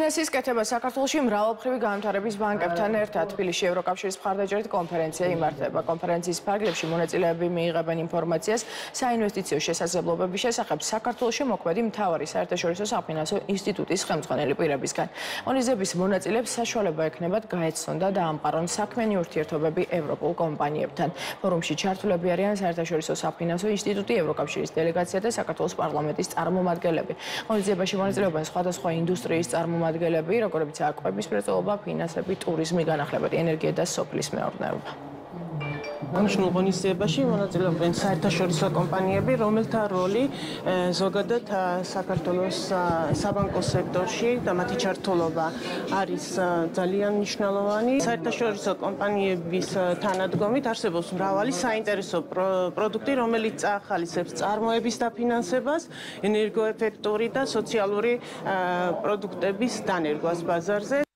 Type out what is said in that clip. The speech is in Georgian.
ბიზნესის კეთება საქართველოში მრავალმხრივი განვითარების ბანკებთან ერთად თბილისში ევროკავშირის მხარდაჭერით კონფერენცია იმართება. კონფერენციის ფარგლებში მონაწილეები მიიღებენ ინფორმაციას საინვესტიციო შესაძლებლობების შესახებ საქართველოში მოქმედი მთავარი საერთაშორისო საფინანსო ინსტიტუტის ხელმძღვანელი პირებისგან. მონიზების მონაწილეებს საშუალება ექნებათ გაეცნონ და დაამყარონ საქმიანი ურთიერთობები ევროპულ კომპანიებთან. ფორუმში ჩართულები არიან საერთაშორისო საფინანსო ინსტიტუტი, ევროკავშირის დელეგაცია და საქართველოს პარლამენტის წარმომადგენლები. მონიზებაში მონაწილეობენ სხვადასხვა ინდუსტრიის წარმომადგენლები წარმომადგენლები, როგორებიც აკვების მრეწველობა, ფინანსები, ტურიზმი, განახლებადი ენერგია და სოფლის მეურნეობა. აღნიშნულ ღონისძიებაში მონაწილეობენ საერთაშორისო კომპანიები, რომელთა როლი ზოგადად საქართველოს საბანკო სექტორში და მათი ჩართულობა არის ძალიან მნიშვნელოვანი. საერთაშორისო კომპანიების თანადგომით არსებობს მრავალი საინტერესო პროდუქტი, რომელიც ახალისებს წარმოების დაფინანსებას, ენერგოეფექტური და სოციალური პროდუქტების დანერგვას ბაზარზე.